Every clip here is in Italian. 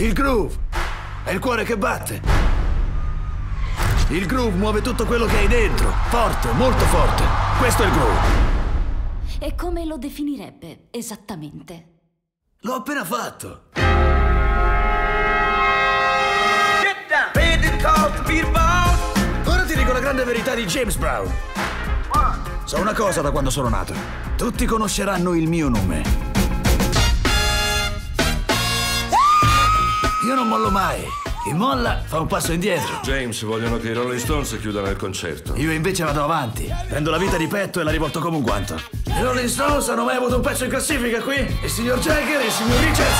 Il groove è il cuore che batte. Il groove muove tutto quello che hai dentro. Forte, molto forte. Questo è il groove. E come lo definirebbe esattamente? L'ho appena fatto. Ora ti dico la grande verità di James Brown. So una cosa da quando sono nato. Tutti conosceranno il mio nome. Io non mollo mai. Chi molla fa un passo indietro. James, vogliono che i Rolling Stones chiudano il concerto. Io invece vado avanti. Prendo la vita di petto e la rivolto come un guanto. I Rolling Stones hanno mai avuto un pezzo in classifica qui? Il signor Jagger e il signor Richards?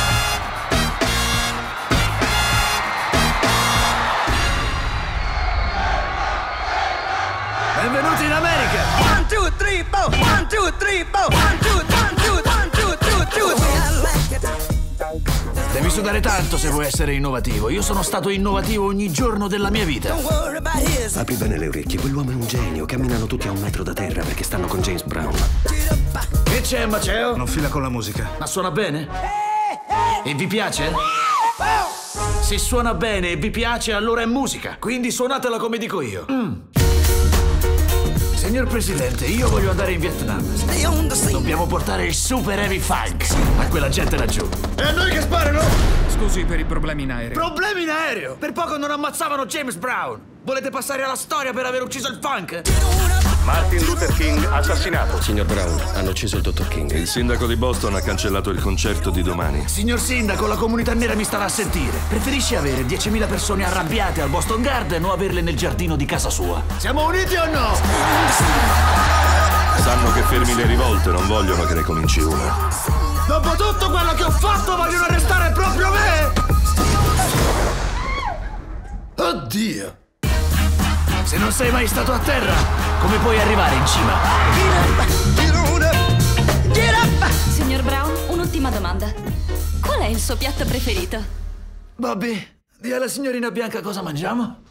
Benvenuti in America! One, two, three, four. One, two, three, four. One, two, one, two, one, two, two, two. Devi sudare tanto se vuoi essere innovativo. Io sono stato innovativo ogni giorno della mia vita. Don't worry about his. Apri bene le orecchie, quell'uomo è un genio. Camminano tutti a un metro da terra perché stanno con James Brown. Che c'è, Maceo? Non fila con la musica. Ma suona bene? E vi piace? Se suona bene e vi piace, allora è musica. Quindi suonatela come dico io. Mm. Signor Presidente, io voglio andare in Vietnam. Dobbiamo portare il super heavy funk a quella gente laggiù. E a noi che sparano? Scusi per i problemi in aereo. Problemi in aereo! Per poco non ammazzavano James Brown! Volete passare alla storia per aver ucciso il funk? Martin Luther King assassinato. Signor Brown, hanno ucciso il dottor King. Il sindaco di Boston ha cancellato il concerto di domani. Signor Sindaco, la comunità nera mi starà a sentire. Preferisce avere 10.000 persone arrabbiate al Boston Garden o averle nel giardino di casa sua? Siamo uniti o no? Sanno che fermi le rivolte, non vogliono che ne cominci una. Dopo tutto quello che ho fatto, vogliono arrestare proprio me! Oddio! Se non sei mai stato a terra, come puoi arrivare in cima? Signor Brown, un'ultima domanda. Qual è il suo piatto preferito? Bobby, di alla signorina Bianca cosa mangiamo?